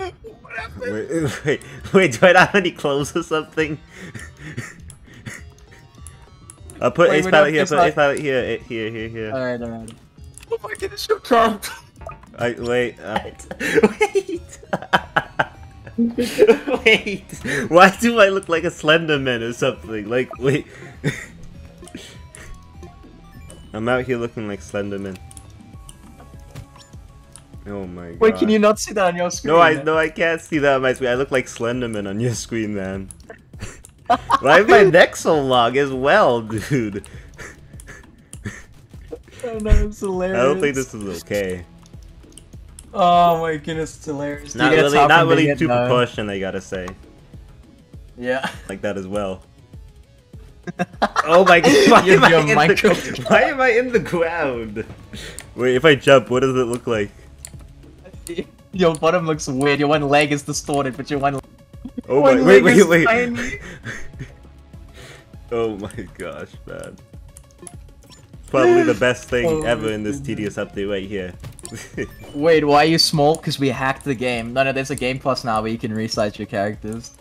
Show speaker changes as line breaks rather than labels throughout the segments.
What happened?
Wait, wait, wait, do I not have any clothes or something? I'll put
Wait,
Ace
we're
Pilot here, put
not-
Ace Pilot here, eh, here, here, here.
Alright, alright.
Oh my goodness, you're trapped.
I, wait, uh, wait! wait! Why do I look like a Slenderman or something? Like, wait. I'm out here looking like Slenderman. Oh my god.
Wait, can you not see that on your screen?
No, I no, I can't see that on my screen. I look like Slenderman on your screen, man. Why is my neck so long as well, dude?
Oh no, it's hilarious.
I don't think this is okay.
Oh my goodness, it's hilarious.
Not really, not really too?
No.
proportion. I gotta say,
Yeah.
like that as well. Oh my god! Why am, I in the, why am I in the ground? Wait, if I jump, what does it look like?
Your bottom looks weird. Your one leg is distorted, but your one.
Oh my!
one
Wait, wait, wait! Oh my gosh, man! Probably the best thing
Oh
ever in this tedious update right here.
Wait, why are you small? Because we hacked the game. No, no, there's a game plus now where you can resize your characters.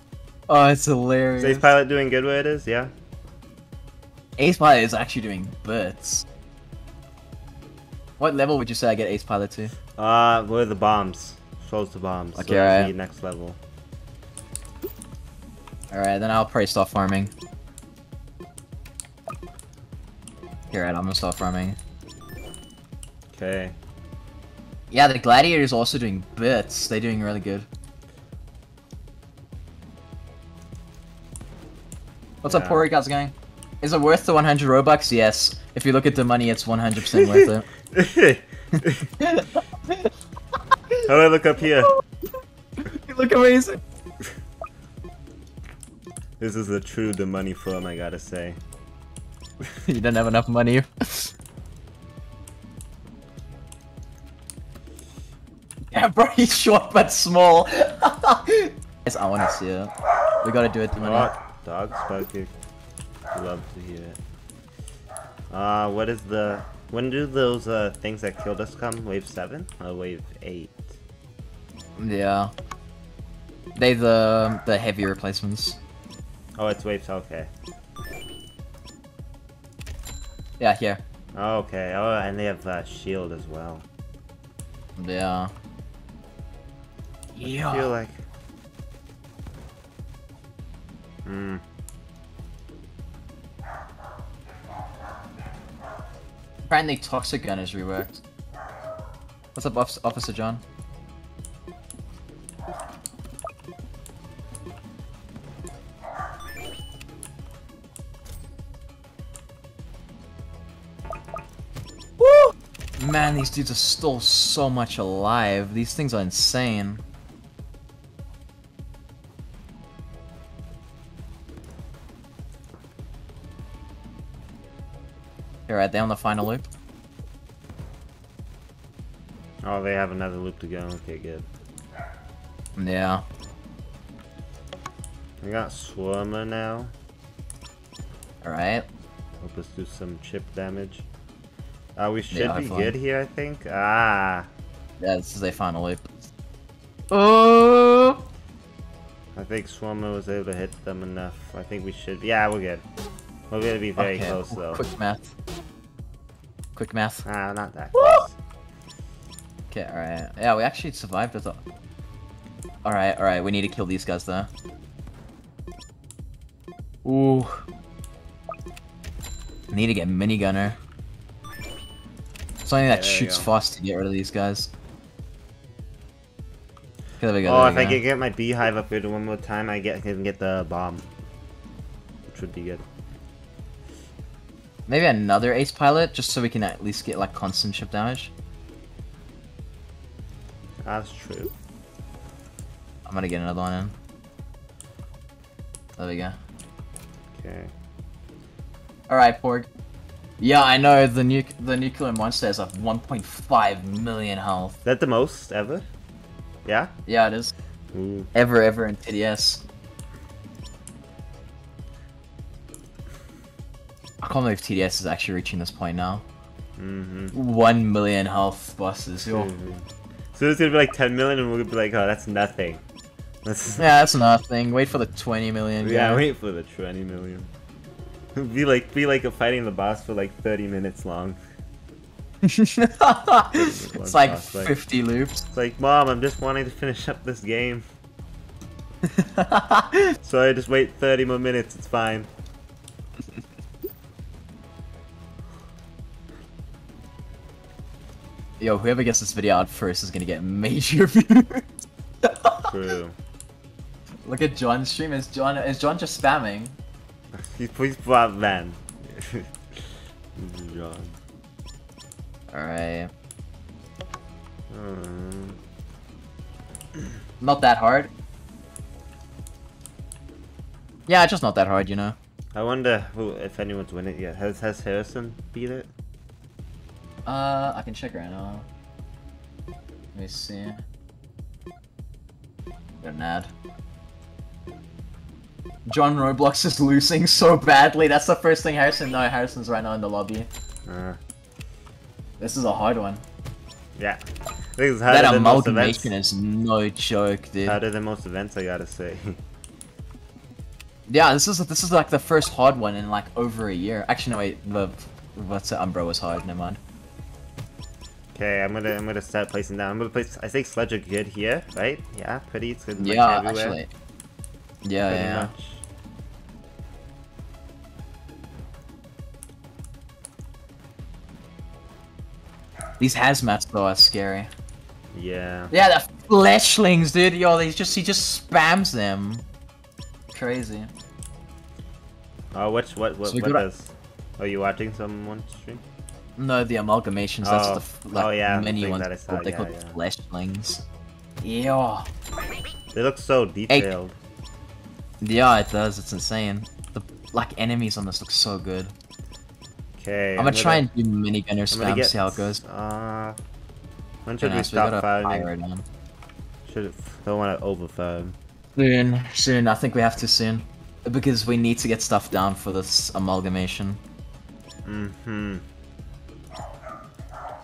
Oh, it's hilarious.
Is Ace Pilot doing good where it is? Yeah.
Ace Pilot is actually doing bits. What level would you say I get Ace Pilot to?
Uh, where are the bombs? Shows the bombs.
Okay,
so
alright.
next level.
Alright, then I'll probably start farming. Alright, I'm gonna start farming.
Okay.
Yeah, the Gladiator is also doing bits. They're doing really good. What's up,
Yeah.
poor guys going? Is it worth the 100 Robux? Yes. If you look at the money, it's 100% worth it.
How do I look up here?
you look amazing.
This is a true the money firm, I gotta say.
you don't have enough money. yeah, bro, he's short but small. yes, I want to see it. We gotta do it to money.
What? Dog spoken. Love to hear it. Uh, what is the... When do those uh, things that killed us come? Wave 7? Or wave 8?
Yeah. They the the heavy replacements.
Oh, it's wave... Okay.
Yeah, here.
Oh, okay. Oh, and they have uh, shield as well.
Yeah. Yeah.
I feel like... Hmm.
Apparently, toxic gun is reworked. What's up, Officer, John? Woo! Man, these dudes are still so much alive. These things are insane. You're right, they on the final loop.
Oh, they have another loop to go. Okay, good.
Yeah.
We got Swarmer now.
Alright.
Hope us do some chip damage. Uh, we should
Yeah,
be good here, I think. Ah,
Yeah, this is a final loop. Oh!
I think Swarmer was able to hit them enough. I think we should. Yeah, we're good. We're gonna be very
okay,
close though.
Quick math. Quick math.
Ah, not that close.
Okay, alright. Yeah, we actually survived as a... Alright, alright, we need to kill these guys though. Ooh. Need to get minigunner. Something that
Yeah, there
shoots fast to get rid of these guys. Okay, there we go.
Oh,
there
if
we
I
go.
can get my beehive upgraded one more time, I get can get the bomb, which would be good.
Maybe another ace pilot, just so we can at least get like constant chip damage.
That's true.
I'm gonna get another one in. There we go.
Okay.
Alright, Porg. Yeah, I know, the nu the nuclear monster has like 1.5 million health.
Is that the most ever? Yeah.
Yeah, it is.
Ooh.
Ever, ever in TDS. I can't believe TDS is actually reaching this point now.
Mm-hmm.
1 million health bosses. Yo.
So it's gonna be like 10 million, and we'll be like, oh, that's nothing. That's,
Yeah, that's nothing. Wait for the 20 million.
yeah, wait for the 20 million. be like, be like fighting the boss for like 30 minutes long.
it's like
boss fight.
50 loops.
It's like, mom, I'm just wanting to finish up this game. So I just wait 30 more minutes. It's fine.
Yo, whoever gets this video out first is gonna get major views.
True.
Look at John's stream. Is John is John just spamming?
Please, please pop man. John.
Alright.
Um,
Not that hard. Yeah, just not that hard, you know.
I wonder who, if anyone's won it yet. Has has Harrison beat it?
Uh, I can check right now. Let me see. Got an ad. John Roblox is losing so badly. That's the first thing Harrison. No, Harrison's right now in the lobby.
Uh,
This is a hard one.
yeah. This is harder
that
than most events.
amalgamation is no joke, dude.
Harder than most events, I gotta say.
Yeah, this is this is like the first hard one in like over a year. Actually, no, wait. The what's it? Umbro was hard. Never mind.
Okay, I'm gonna I'm gonna start placing down. I'm gonna place. I think Sledge are good here, right? Yeah, pretty. It's good. like,
Yeah,
everywhere,
actually. Yeah,
pretty
yeah.
much.
These hazmats though are scary.
Yeah.
Yeah, the fleshlings, dude. Yo, they just he just spams them. Crazy.
Oh, which what what
So
what
gotta-
does? Are you watching someone stream?
No, the amalgamations. That's
Oh.
the like
Oh, yeah, the
many ones.
that saw,
they
yeah,
called
yeah.
fleshlings. Yeah.
They look so detailed.
Yeah, it does. It's insane. The like enemies on this look so good.
Okay.
I'm gonna try and do minigunner
I'm gonna
spam,
get.
see how it goes.
Uh, when should
Yeah,
we stop
gotta
farming?
fire it on.
Should don't want to over farm.
Soon, soon. I think we have to soon. Because we need to get stuff down for this amalgamation.
Mm-hmm.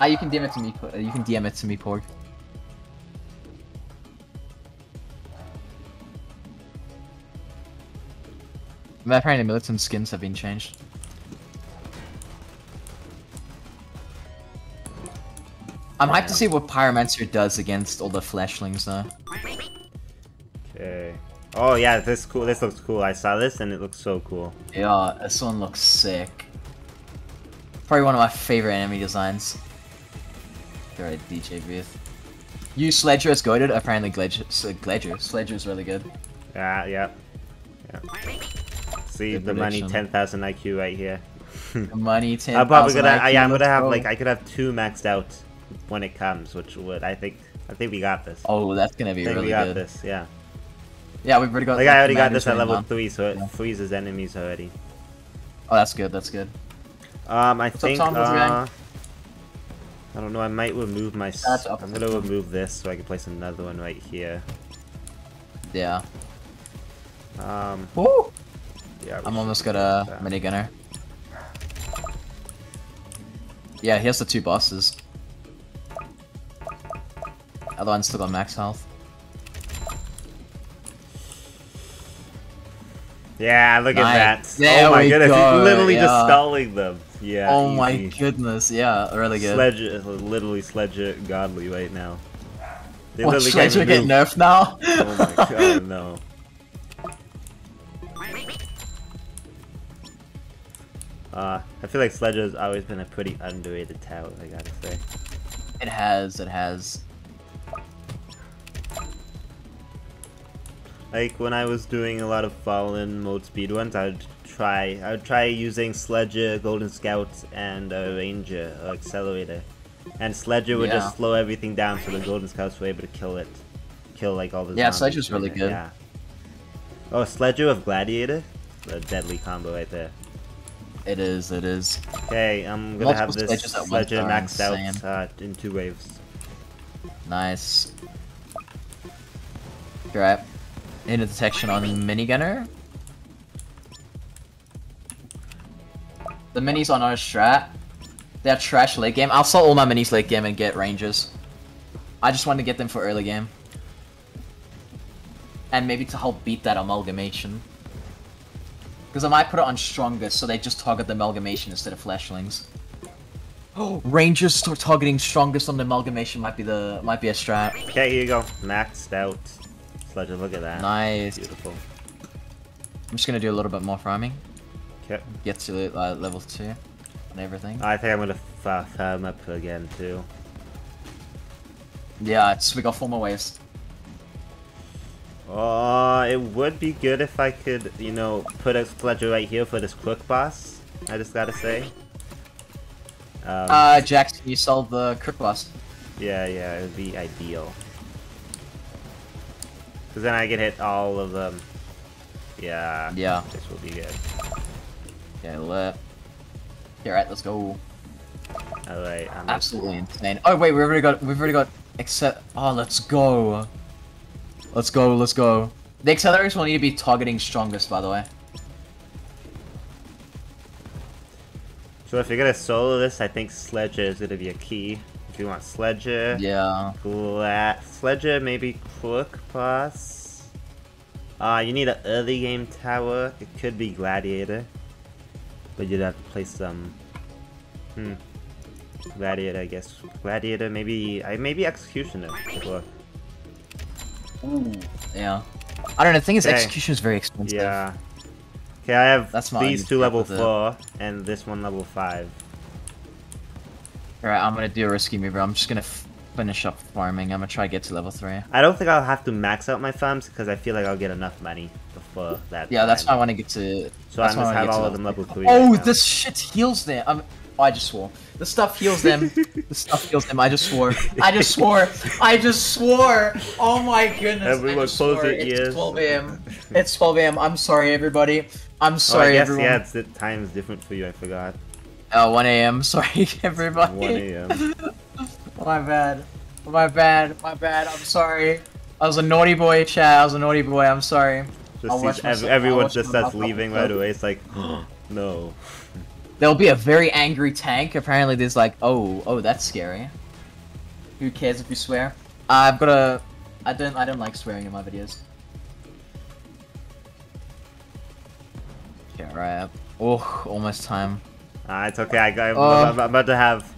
Ah, you can DM it to me. You can DM it to me, Porg. Apparently militant skins have been changed. I'm hyped to see what Pyromancer does against all the fleshlings though.
Okay. Oh yeah, this cool. This looks cool. I saw this and it looks so cool.
Yeah, this one looks sick. Probably one of my favorite enemy designs. Alright, DJ Booth. You Sledger is goaded, apparently Gledger, Gledger. Sledger's really good.
Yeah, yeah. yeah. See
Good
the money, 10,000 IQ right here.
Money, 10
I'm probably gonna. I, yeah, I'm gonna have like I could have two maxed out when it comes, which would I think. I think we got this.
Oh, that's gonna be
I think
really
we got
good.
this. Yeah.
Yeah, we've already got
Like I already got this at level
down.
three, so it
Yeah.
freezes enemies already.
Oh, that's good, that's good.
Um, I
up,
think.
Tom? It going?
Uh, I don't know. I might remove my.
That's up,
I'm gonna remove this so I can place another one right here.
Yeah.
Um,
Woo!
yeah.
I'm almost got a
that.
minigunner. Yeah, here's the two bosses. Other one's still got max health.
Yeah, look
Nice.
at that.
There
oh my goodness,
go,
he's literally just stalling them. Yeah.
oh my goodness, yeah, really good.
Sledge, is literally Sledge it godly right now. They
Watch
literally can't
Sledger
even
get nerfed now.
Oh my god, no. Uh, I feel like Sledge has always been a pretty underrated talent, I gotta say.
It has, it has.
Like when I was doing a lot of Fallen mode speedruns, I would try I would try using Sledger, Golden Scout, and uh, Ranger or Accelerator. And Sledger would
Yeah.
just slow everything down so the Golden Scouts were able to kill it. Kill like all the
Yeah, Sledger's really
it,
good.
Yeah. Oh, Sledger with Gladiator? A deadly combo right there.
It is, it is.
Okay, I'm gonna have this
Sledgers at once
Sledger maxed out uh, in two waves.
Nice. Great. Into detection on minigunner. The minis on our strat. They're trash late game. I'll sell all my minis late game and get rangers. I just wanted to get them for early game. And maybe to help beat that amalgamation. Because I might put it on strongest so they just target the amalgamation instead of fleshlings. Oh, Rangers start targeting strongest on the amalgamation might be the might be a strat.
Okay, here you go. Maxed out. Sledger, look at that.
Nice.
Beautiful.
I'm just gonna do a little bit more farming.
Okay.
Get to uh, level two and everything.
I think I'm gonna fa- farm up again too.
Yeah, it's we got four more waves.
Oh, it would be good if I could, you know, put a Sledger right here for this quick boss. I just gotta say. Um,
Uh, Jax, can you solve the Crook Boss?
yeah, yeah, it would be ideal. Cause then I can hit all of them. Yeah.
Yeah.
This will be good.
Okay, lit. Right, let's go.
All right. I'm
Absolutely insane. Oh wait, we've already got we've already got except Oh, let's go. Let's go. Let's go. The accelerators will need to be targeting strongest, by the way.
So if you're gonna solo this, I think Sledger is gonna be a key. If you want Sledger,
Yeah.
Gla Sledger, maybe Crook Boss. Uh, you need an early game tower. It could be Gladiator. But you'd have to play some... Hmm. Gladiator, I guess. Gladiator, maybe... I maybe Executioner. could work.
Ooh. Yeah. I don't know. The thing is,
Okay.
execution is very expensive.
Yeah. Okay, I have
That's
these two level
with it.
4, and this one level 5.
Alright, I'm gonna do a risky move. I'm just gonna f finish up farming. I'm gonna try to get to level three.
I don't think I'll have to max out my farms, because I feel like I'll get enough money before that
Yeah, that's why I want to get to.
So I must
wanna
have all of them level 3
Oh,
right
this shit heals them. I'm, oh, I just swore. The stuff heals them. the stuff heals them. I just swore. I just swore. I just swore. Oh my goodness.
Everyone
I
close their
It's 12 a.m. It's 12 a.m. I'm sorry, everybody. I'm sorry,
Oh, I guess,
everyone.
yeah, it's the time's different for you, I forgot.
Uh, 1 a.m. Sorry, everybody.
1 a.m.
My bad. My bad. My bad. I'm sorry. I was a naughty boy, chat. I was a naughty boy. I'm sorry.
Just
I'll
sees ev- everyone just starts leaving right away. It's like, no.
There'll be a very angry tank. Apparently, there's like, oh, oh, that's scary. Who cares if you swear? I've got a. I don't. I don't like swearing in my videos. Yeah, right. Oh, almost time.
Ah, it's okay. I, I'm,
Uh.
I'm about to have.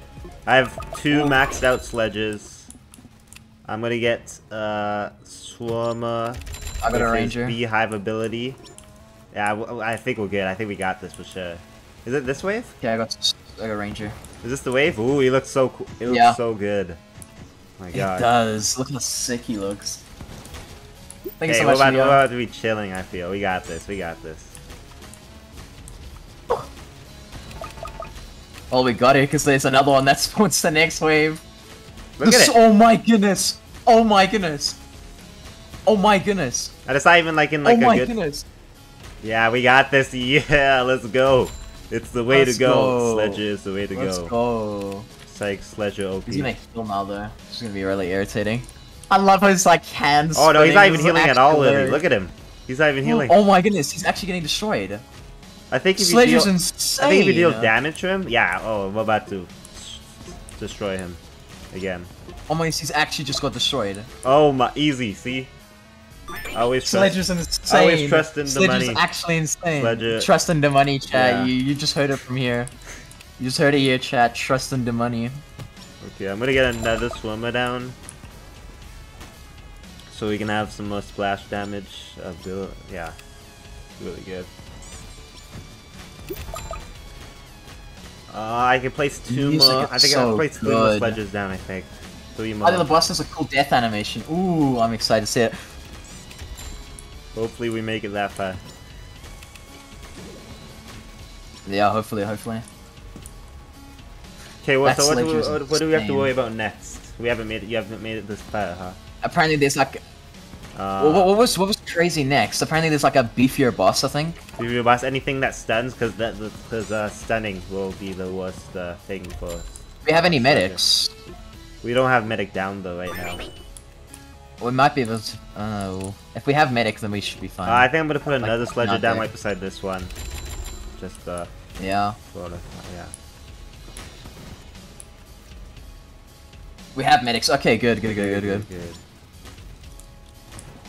I have two maxed out sledges. I'm gonna get uh, Swarmer.
I got a ranger.
Beehive ability. Yeah, I think we're good. I think we got this for sure. Is it this wave?
Yeah, I got. I got a ranger.
Is this the wave? Ooh, he looks so cool. He looks
Yeah.
so good. my
It
god.
does. Look how sick he looks. Thank
Hey,
you so
we're
much,
about, we're about to be chilling, I feel. We got this. We got this.
Oh, we got it because there's another one that spawns the next wave.
Look
This-
at it.
Oh my goodness! Oh my goodness! Oh my goodness!
And it's not even like in like
oh
a
my
good.
goodness!
Yeah, we got this. Yeah, let's go. It's the way
Let's
to go.
go.
Sledger is the way to go.
Let's
go.
go.
Psych, Sledger OP.
He's gonna heal now though. It's gonna be really irritating. I love how his like hands.
Oh no, he's not even
This
healing at all, Lily. Look at him. He's not even oh, healing.
Oh my goodness, he's actually getting destroyed.
I think if you
Sledger's
deal,
insane.
I think if you deal damage to him, yeah. Oh, we're about to destroy him again.
Oh my he's actually just got destroyed.
Oh my, easy. See, I always trust.
Sledger's insane.
I always trust in the
Sledger's
money.
actually insane.
Sledger-
Trust in the money, chat.
Yeah.
You you just heard it from here. You just heard it here, chat. Trust in the money.
Okay, I'm gonna get another swarmer down. So we can have some more splash damage. Yeah, really good. Uh, I can place two more. I think I can
so
place three more
good.
sledges down. I think three
Oh, the
more.
boss has a cool death animation. Ooh, I'm excited to see it.
Hopefully we make it that far.
Yeah, hopefully, hopefully.
Okay, well, so what do, we, what, what do we have to worry about next? We haven't made it. You haven't made it this far, huh?
Apparently, there's like.
Uh,
well, what, what was what was crazy next? Apparently, there's like a beefier boss. I think.
Beefier boss anything that stuns? Because that because uh, stunning will be the worst uh, thing for us.
Do we have any medics?
We don't have medic down though right now.
We might be able to. Oh, if we have medic, then we should be fine.
Uh, I think I'm gonna put another
Like,
sledger down right beside this one. Just uh,
yeah.
sort of, yeah.
We have medics. Okay, good, good, good, good, good. good.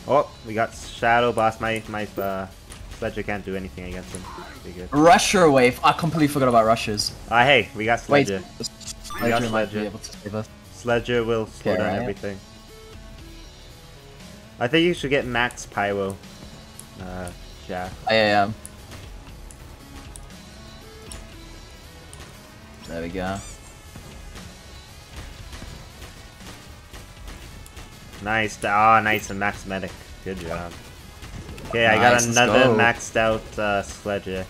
Oh, we got Shadow Boss. My my uh, Sledger can't do anything against him.
Rusher wave. I completely forgot about rushes.
Ah, hey, we got
Wait,
Sledger.
Sledger might
Sledger.
to save us.
Sledger will slow
Okay,
down
right.
everything. I think you should get Max Pyro. Uh, yeah.
I am. There we go.
Nice. Ah, nice and Max Medic. Good job. Okay, I got another
go.
maxed out uh, Sledger.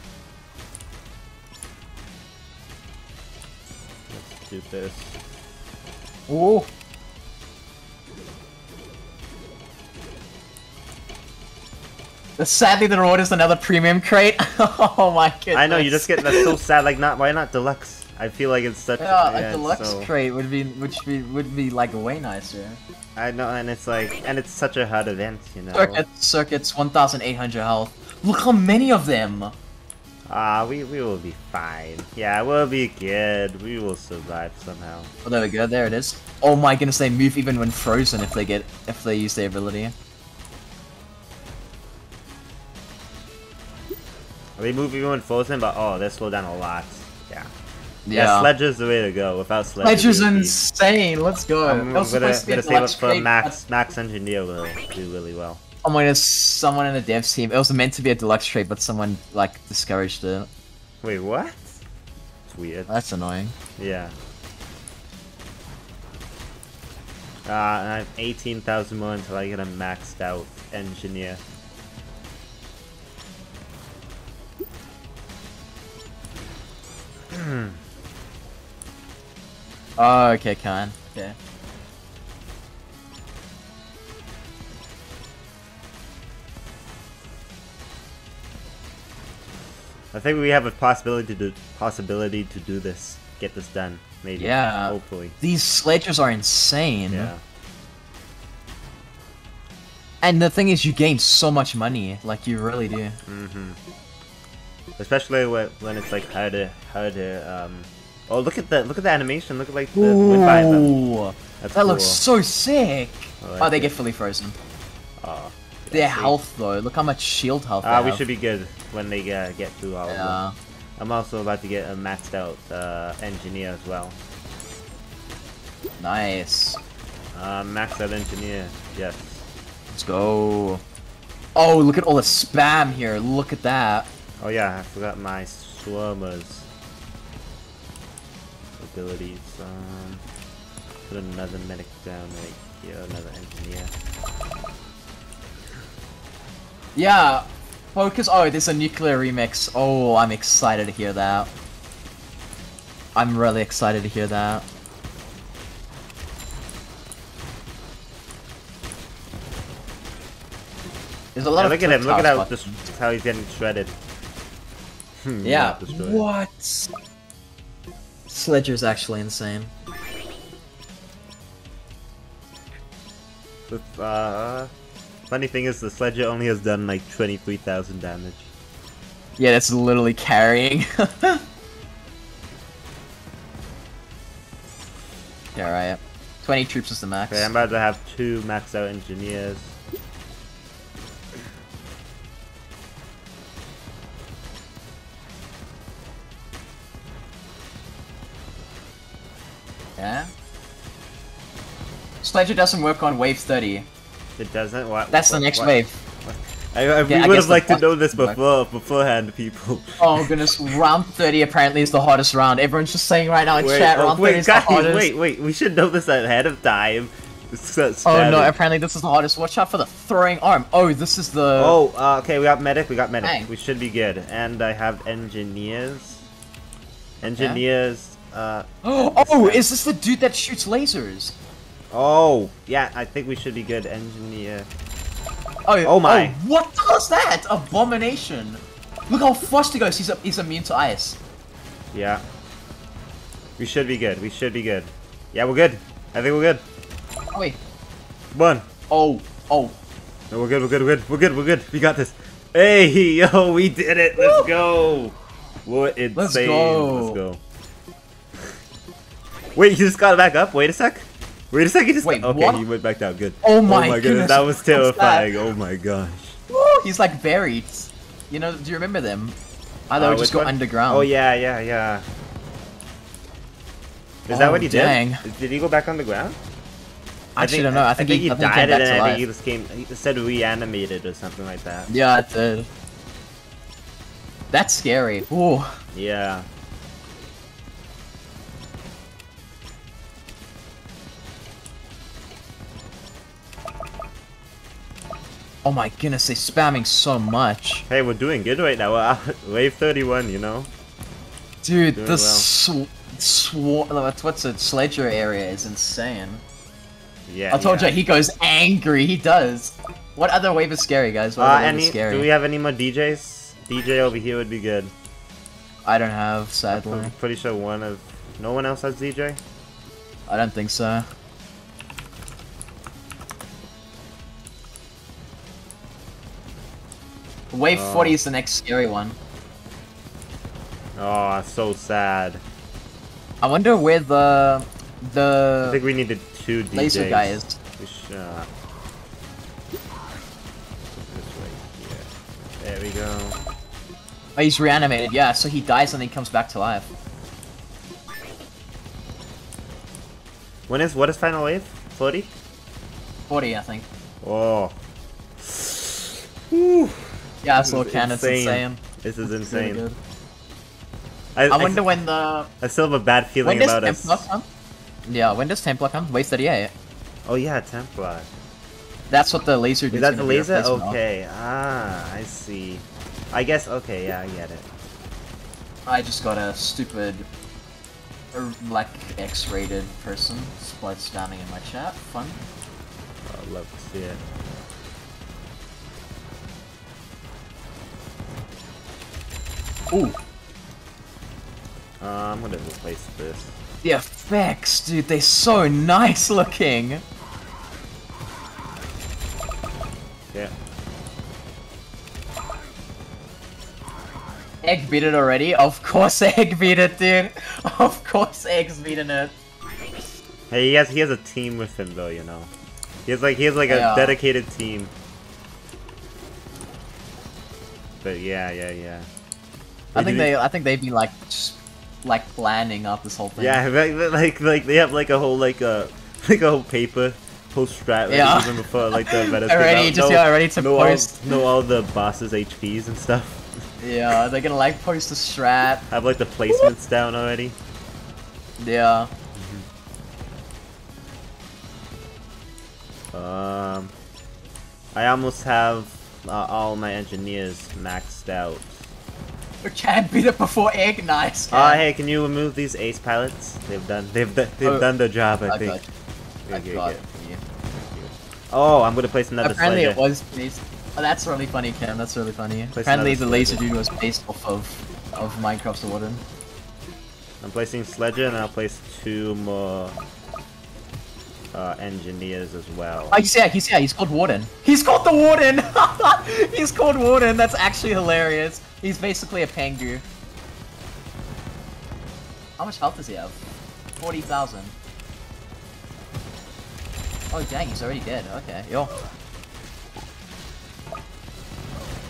Let's do this.
Ooh. Sadly, the reward is another premium crate. oh my goodness.
I know you just get that's so sad. Like, not why not deluxe? I feel like it's such.
Yeah,
yeah,
a deluxe
so-
crate would be, which be, would be like way nicer.
I know, and it's like, and it's such a hard event, you know.
Circuits, circuits, 1,800 health. Look how many of them.
Ah, we we will be fine. Yeah, we'll be good. We will survive somehow.
Oh, there we go. There it is. Oh my goodness, they move even when frozen if they get if they use their ability.
We move even when frozen, but oh, they slow down a lot. Yeah.
Yeah.
Yeah, Sledger's the way to go. Without Sledger,
Ledger's
we would be-
insane. Let's go.
I'm,
was
gonna,
supposed to be a
gonna save
deluxe
up for Max. Max Engineer will do really well.
but- Oh my goodness, someone in the devs team. It was meant to be a deluxe crate, but someone like discouraged it.
Wait, what? It's weird.
That's annoying.
Yeah. Uh, I have 18,000 more until I get a maxed out engineer.
Oh, okay, Khan. Okay.
I think we have a possibility to do, possibility to do this, get this done, maybe.
Yeah.
Hopefully.
These sledgers are insane.
Yeah.
And the thing is, you gain so much money. Like, you really do.
hmm Especially when, when it's like how to how to Um. Oh, look at that! Look at the animation. Look at like the wind behind them. That's
that
cool.
looks so sick.
I
Oh, they get fully frozen.
Oh,
Their health, though. Look how much shield health
Ah, we
have.
should be good when they uh, get through all of them.
Yeah.
I'm also about to get a maxed out uh, engineer as well.
Nice.
Uh, maxed out engineer, yes.
Let's go. Oh, look at all the spam here. Look at that.
Oh yeah, I forgot my swarmers abilities. Um, put another medic down right here, another engineer.
Yeah. Focus. Oh, there's a nuclear remix. Oh, I'm excited to hear that. I'm really excited to hear that. There's a lot
Yeah,
of
look at him! Look at how this, how he's getting shredded. Hmm,
Yeah.
not destroyed.
What? Sledger's actually insane.
But, uh, funny thing is, the Sledger only has done like 23,000 damage.
Yeah, that's literally carrying. yeah, right. 20 troops is the max.
Okay, I'm about to have two maxed out engineers.
Sledger doesn't work on wave 30.
It doesn't. What?
That's the next
what?
wave.
I, I, we
Yeah,
would have liked to know this before, beforehand, people.
Oh goodness, round 30 apparently is the hottest round. Everyone's just saying right now in
Wait,
chat,
oh,
round 30
wait,
is the
guys,
hottest.
wait, wait. We should know this ahead of time.
Oh no, apparently this is the hottest. Watch out for the throwing arm. Oh, this is the...
Oh, uh, okay, we got medic, we got medic.
Dang.
We should be good. And I have engineers. Engineers, uh,
Oh, is this the dude that shoots lasers?
Oh, yeah, I think we should be good. Engineer.
Oh,
Oh my.
Oh, what the hell is that? Abomination. Look how fast he goes. He's, he's immune to ice.
Yeah. We should be good, we should be good. Yeah, we're good. I think we're good.
Oh, wait.
One.
Oh, oh.
No, we're good, we're good, we're good, we're good, we're good. We got this. Hey, yo, we did it. Let's go. What insane.
Let's go.
Let's go. Wait, you just got back up? Wait a sec. Wait a second. Just
Wait,
okay.
what?
He went back down. Good.
Oh my
goodness.
goodness,
That was
what's that?
terrifying. Oh my gosh.
Woo, he's like buried. You know, do you remember them? Oh, they
Uh,
would just go
one?
underground.
Oh yeah, yeah, yeah. Is that
Oh,
what he
dang.
did? Did he go back on the ground?
I actually don't know. I think, he,
he
I think
died
he
and then I think he just came. He said reanimated or something like that.
Yeah, it did. That's scary. Ooh.
Yeah.
Oh my goodness, they're spamming so much.
Hey, we're doing good right now. We're wave 31, you know.
Dude,
Doing
the
well.
sw- sw- what's it? Sledger area is insane.
Yeah.
I told
yeah.
you he goes angry. He does. What other wave is scary, guys? What
Uh, any?
scary?
Do we have any more DJs? DJ over here would be good.
I don't have, sadly.
I'm pretty sure one of. No one else has DJ.
I don't think so. Wave
Oh.
40 is the next scary one.
Oh, so sad.
I wonder where the the.
I think we needed two DJs.
laser guy is.
Uh, this right here. There we go.
Oh, he's reanimated. Yeah, so he dies and then he comes back to life.
When is what is final wave? 40?
40, I think.
Oh. Whew.
Yeah, so
is
can it's
insane. This is
really
insane. I,
I wonder when the
I still have a bad feeling about us.
Come? Yeah, when does Templar come? Wave 38.
Oh yeah, Templar.
That's what the laser
Is that the laser? Okay. Ah, I see. I guess. Okay, yeah, I get it.
I just got a stupid, er, like X-rated person split spamming in my chat. Fun.
I'd love to see it.
Ooh,
Uh, I'm gonna replace this.
the effects, dude, they're so nice looking.
Yeah.
Egg beat it already? Of course Egg beat it, dude. Of course Egg's beating it.
Hey, he has he has a team with him though, you know. He has like he has like a dedicated team. But yeah, yeah, yeah.
I think they, I think they've been like, just, like planning up this whole thing.
Yeah, like, like like they have like a whole like a like a whole paper post strat
Yeah.
even before like the meta
Already, just yeah, ready to
know all,
post.
know all the bosses HPs and stuff.
Yeah, they're gonna like post the strat.
Have like the placements down already.
Yeah.
Um, I almost have uh, all my engineers maxed out.
We can't beat it before Egg. Nice.
Ah,
Cam.
hey, can you remove these ace pilots? They've done they've done, they've
Oh,
done their job, I
I
think.
got, I
Okay,
got
okay.
it for you.
Oh, I'm gonna place another
Apparently
sledger.
it was based. Oh, that's really funny, Cam. That's really funny.
Place
Apparently the laser dude was based off of of Minecraft's Warden.
I'm placing sledger and I'll place two more uh, engineers as well.
Oh, he's yeah, he's yeah, he's called Warden. He's called the Warden. he's called Warden. That's actually hilarious. He's basically a Pangu. How much health does he have? Forty thousand. Oh dang, he's already dead. Okay, yo.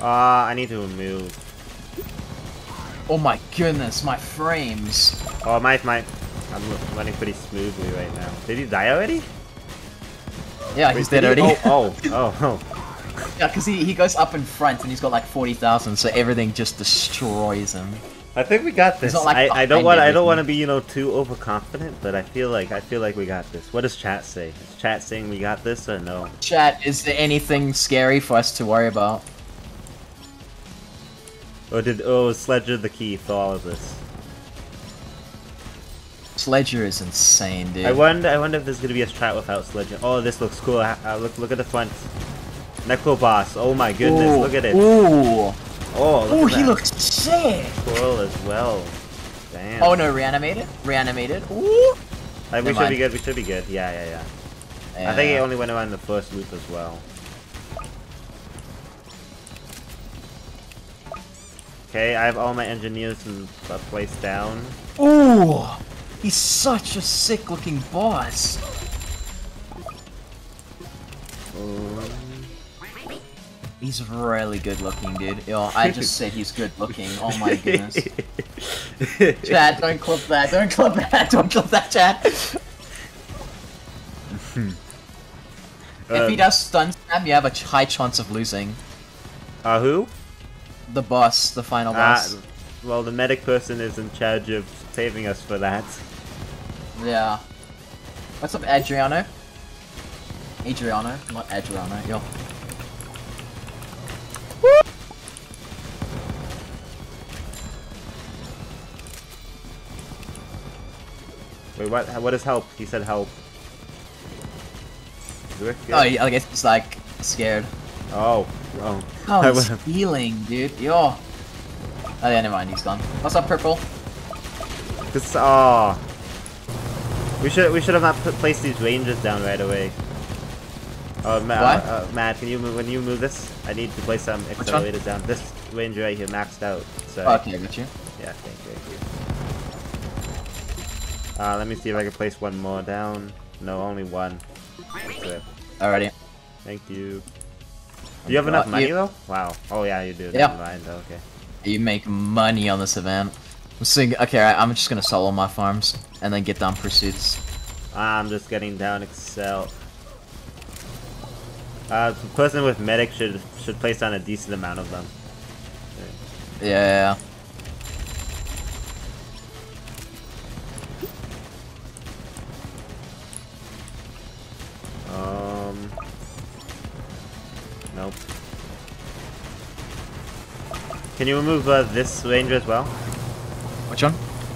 Ah, I need to move.
Oh my goodness, my frames.
Oh, my my. I'm running pretty smoothly right now. Did he die already?
Yeah,
Wait,
he's dead already.
Oh, oh, oh, oh.
Yeah, because he, he goes up in front and he's got like 40,000, so everything just destroys him.
I think we got this.
not like
I, I don't want I don't want to be you know too overconfident, but I feel like I feel like we got this. What does chat say? Is chat saying we got this or no?
Chat, is there anything scary for us to worry about?
Or did oh Sledger the key for all of this?
Sledger is insane, dude.
I wonder I wonder if there's gonna be a strat without Sledger. Oh, this looks cool. Uh, look look at the front. Necro boss. Oh my goodness,
Ooh,
look at it.
Ooh.
Oh, look
Ooh, he looks sick.
cool as well. Damn.
Oh no, reanimated? Reanimated. Ooh.
Like,
never
we should be good. We should be good. Yeah, yeah, yeah. I think
it
only went around the first loop as well. Okay, I have all my engineers in uh, placed down.
Ooh. He's such a sick looking boss. He's really good looking, dude. Yo, I just said he's good looking. Oh my goodness. Chad, don't clip that. Don't clip that. Don't clip that, Chad. if
um, he
does stun slam, you have a high chance of losing.
Uh, who?
The boss, the final
uh,
boss.
Uh, well, the medic person is in charge of saving us for that.
Yeah. What's up, Adriano? Adriano, not Adriano. Yo.
Wait, what? What is help? He said help.
Oh, yeah, I guess he's like scared.
Oh, oh.
Oh,
I
he's healing, dude. Yo. Oh yeah, never mind. He's gone. What's up, purple?
This, oh. We should we should have not put, placed these ranges down right away. Oh, Ma
What?
Uh, Matt, can you move when you move this? I need to place some accelerators down. This ranger right here maxed out. So
Oh, okay, I got you.
yeah, thank you, thank you. Uh, let me see if I can place one more down. No, only one. That's it.
Alriady.
Thank you. Do you have enough
Uh,
money
you-
though? Wow. Oh yeah, you do.
Yeah.
Never mind. Okay.
You make money on this event. I'm saying, okay, right, I'm just gonna solo my farms and then get down pursuits.
I'm just getting down Accel. Uh, the person with medic should should place down a decent amount of them.
Yeah.
Um. Nope. Can you remove uh, this ranger as well?
Which one?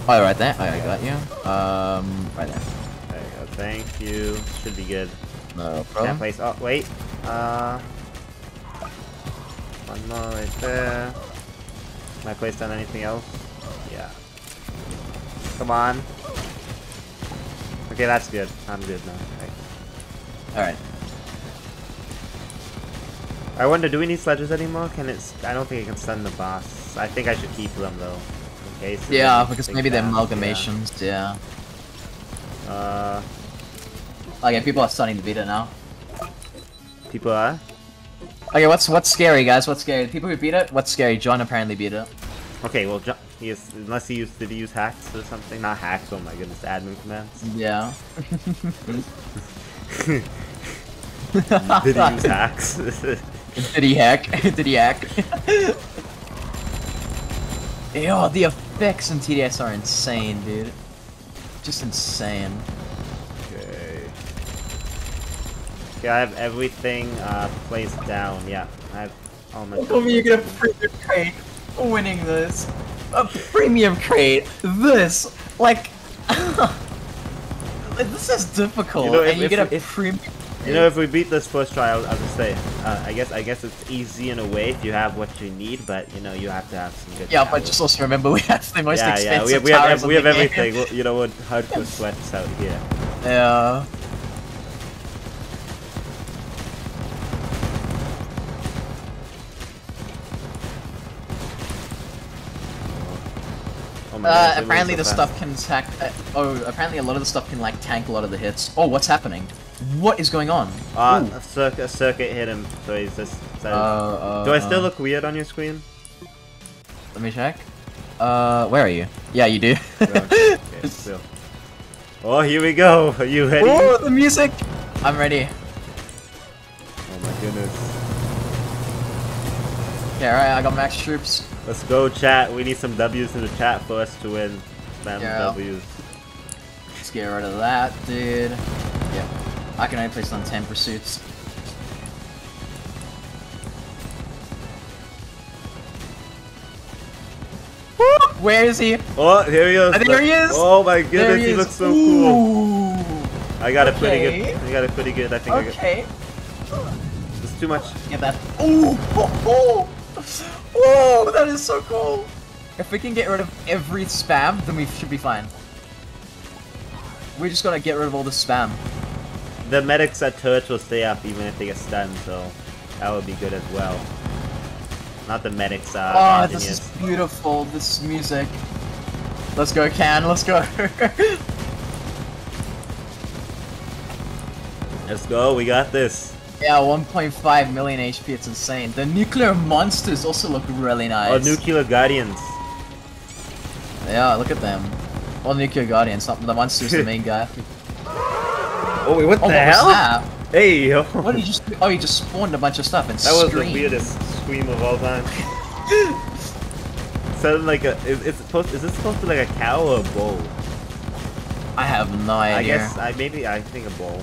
Oh, right there. Oh, I got you. Um, right there.
There you go. Thank you. Should be good.
No
Can't place. Oh wait. Uh. One more right there. Can I place down anything else? Yeah. Come on. Okay, that's good. I'm good now. Okay.
Alright.
I wonder, do we need sledges anymore? Can it? I don't think it can stun the boss. I think I should keep them though, in case.
Yeah, because maybe they're amalgamations, yeah.
yeah. Uh,
Okay, people are stunning the beat it now.
people are.
Okay, what's what's scary, guys? What's scary? The people who beat it? What's scary? John apparently beat it.
Okay, well, John, he is, unless he used did he use hacks or something? Not hacks. Oh my goodness, admin commands.
Yeah.
did he use hacks?
Did he hack? Did he hack? Yo, the effects in TDS are insane, dude. Just insane.
okay. Okay, I have everything uh, placed down. Yeah, I have all my.
Tell me you're gonna premium crate winning this. A premium crate. This like. this is difficult,
You know, if-
and you
if-
get a
if-
premium.
You know, if we beat this first try, I'll, I'll just say, uh, I guess, I guess it's easy in a way if you have what you need, but you know, you have to have some good.
Yeah, but just also remember we have the most
yeah,
expensive
yeah, we have, we have, we have everything. You know what? Hardcore sweats out here.
Yeah.
Oh my
Uh,
goodness, it moves
apparently
so
the
fast.
stuff can tank. Uh, oh, apparently a lot of the stuff can like tank a lot of the hits. Oh, what's happening? What is going on?
Uh, a circuit, a circuit hit him, so he's just. So
Uh,
do I still
uh,
look weird on your screen?
Let me check. Uh, where are you? Yeah, you do.
okay, still. Oh, here we go. Are you ready?
oh, the music! I'm ready.
Oh my goodness.
Okay, alright, I got max troops.
Let's go, chat. We need some W's in the chat for us to win. Spam
Yeah.
W's.
Let's get rid of that, dude. I can only place on 10 pursuits. Where is he?
Oh, here he is.
Ah, there he is.
Oh my goodness, he,
is.
looks so cool. I got it pretty good. I got it pretty good. I think I got
Okay.
It's too much.
Get that. Ooh. Oh, oh. oh, that is so cool. If we can get rid of every spam, then we should be fine. We just gotta get rid of all the spam.
The medics at turrets will stay up even if they get stunned, so that would be good as well. Not the medics, uh,
oh, this is beautiful. This music. Let's go, Cam. Let's go.
Let's go, we got this.
Yeah, 1.5 million HP. It's insane. The nuclear monsters also look really nice.
Oh, Nuclear Guardians.
Yeah, look at them. All nuclear guardians. Not the monsters, the main guy.
Oh wait, what
Oh,
the
what
hell?
that?
Hey, yo.
What did he just? Oh, he just spawned a bunch of stuff and
That was
screamed.
the weirdest scream of all time. Sounded like a. Is, it's supposed. Is this supposed to be like a cow or a bull?
I have no idea.
I guess I maybe I think a bull.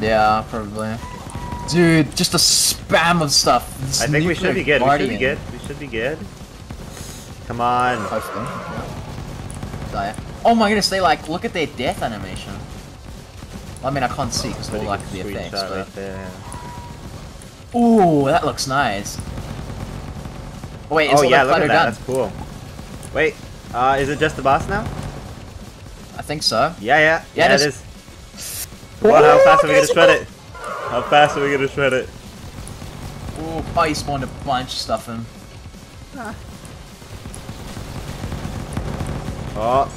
Yeah, probably. Dude, just a spam of stuff. This
I think we should be good. We should be good. We should be good. Come on.
Hopefully. Die. Oh my goodness, they like look at their death animation. I mean, I can't see because of all like the effects. But...
right there.
Ooh, that looks nice. Wait, it's
Oh
all
yeah, look at that. That's cool. Wait, uh, is it just the boss now?
I think so.
Yeah, yeah,
Yeah,
yeah,
it is.
Well, how fast are we gonna shred it? How fast are we gonna shred it?
Ooh, oh, he spawned a bunch of stuff in.
Oh,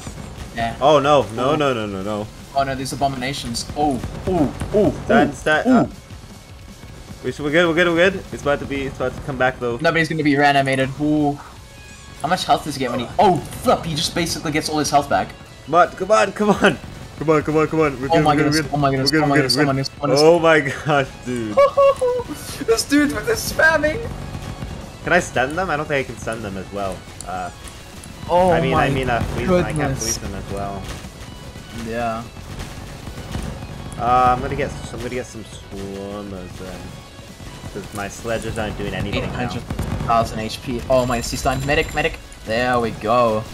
Yeah.
oh no, no, no, no, no, no.
Oh no, these abominations. Oh, ooh, ooh,
Start,
ooh,
start.
ooh.
Uh, we should, we're good, we're good, we're good. It's about to be, it's about to come back though.
Nobody's gonna be reanimated. Ooh. How much health does he get when he? Oh, flip! He just basically gets all his health back.
Come on, come on, come on. Come on, come on, come on. We're
Oh
good,
my
we're
goodness, oh my goodness,
good,
oh my goodness,
good,
oh my goodness, oh my
Oh gosh, dude.
this dude with the spamming.
Can I stun them? I don't think I can stun them as well. Uh,
Oh
I mean, I mean, uh, freeze. I can't freeze them as well.
Yeah.
Uh, I'm gonna get, I'm gonna get some swarmers then. Because my sledges aren't doing anything now.
800,000 HP. Oh my, he's stunned. Medic, medic. There we go.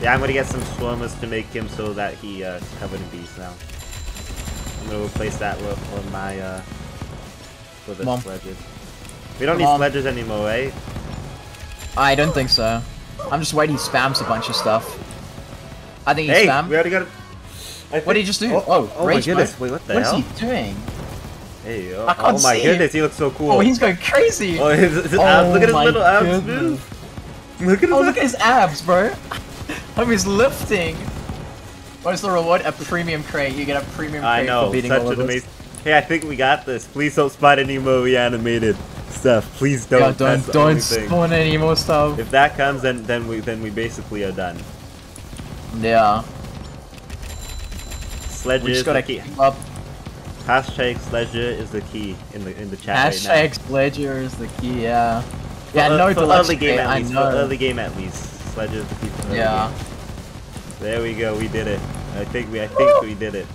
Yeah, I'm gonna get some swarmers to make him so that he, uh, is covered in bees now. I'm gonna replace that with, for my, uh, for the
on.
sledges. We don't
Come
need
on.
sledges anymore, right?
I don't think so. I'm just waiting. He spams a bunch of stuff. I think he
Hey,
spammed.
we already got. I
What did he just do? Oh,
oh my goodness!
mode.
Wait, what the
What is
hell?
he doing?
Hey, oh,
I can't
oh my
see
goodness, he looks so cool.
Oh, he's going crazy.
Oh, his, his
Oh
abs, look at his little abs move. Look at his
Oh, look at his abs, bro. Oh, he's lifting. What is the reward? A premium crate. You get a premium crate
I know,
for beating
such
all of
an amazing. Hey, I think we got this. Please don't spot any more reanimated stuff. Please don't.
Yeah, don't don't spawn any more stuff.
If that comes, then then we then we basically are done.
Yeah,
Sledger
we
is
just
the
gotta
key.
keep up.
Hashtag Sledger is the key in the in the chat right now.
Hashtag Sledger is the key. Yeah. Yeah,
for,
no
for early game
crate,
at
I
least.
know.
For early game at least. Sledger is the key for early
Yeah.
game. There we go. We did it. I think we I think we did it.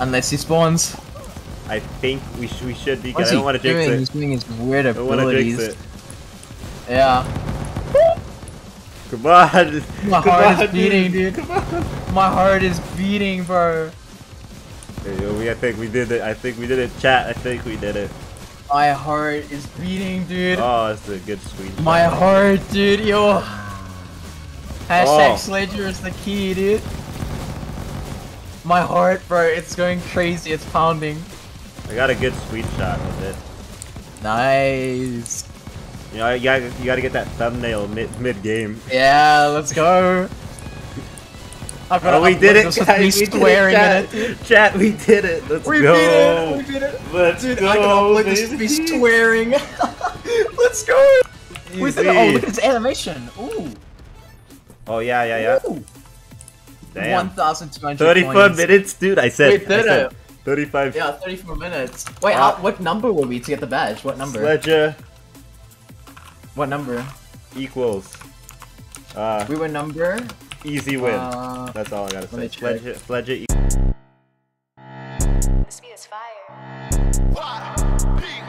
Unless he spawns.
I think we sh we should be good.
What's
I don't want to jinx
doing?
it.
He's doing his weird
I don't want to jinx
abilities.
it.
Yeah.
Come on.
My
Come
heart
on,
is beating, dude. My heart is beating, bro.
We, I think we did it. I think we did it. Chat. I think we did it.
My heart is beating, dude.
Oh, that's a good sweet.
My heart, dude, yo. Hashtag
Oh.
Sledger is the key, dude. My heart, bro, it's going crazy. It's pounding.
I got a good sweet shot with it.
Nice.
You know, you gotta, you gotta get that thumbnail mid mid game.
Yeah, let's go.
Oh, we did it,
This
guys. We did it,
swearing
chat.
it.
Chat, we did it. Let's
We
go.
beat it. We beat it.
Let's
Dude,
go,
I can upload this with me
baby.
swearing. Let's go. We did it. Oh, look at his animation. Ooh.
Oh yeah, yeah, yeah.
Ooh.
Damn.
1,200
34
coins.
minutes, dude. I said.
We did
I said
it.
35.
Yeah, 34 minutes. Wait,
Uh,
how, what number were we to get the badge? What number?
Sledger
What number?
equals. Uh,
We were number.
Easy win.
Uh,
That's all I gotta say.
Fledge
it, Sledger e-
This beat is fire.
Okay,